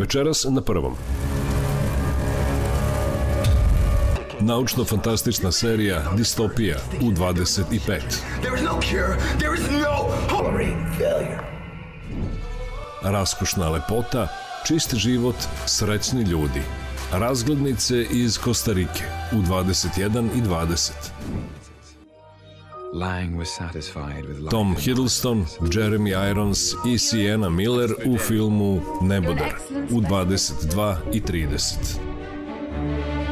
Večeras na prvom. Naučno-fantastična serija Distopija u 25. There is no cure. There is no tolerating failure. Raskošna lepota, čist život, srećni ljudi. Razglednice iz Kostarike u 21 i 20. Tom Hiddleston, Jeremy Irons i Sienna Miller u filmu Nebodar u 22 i 30.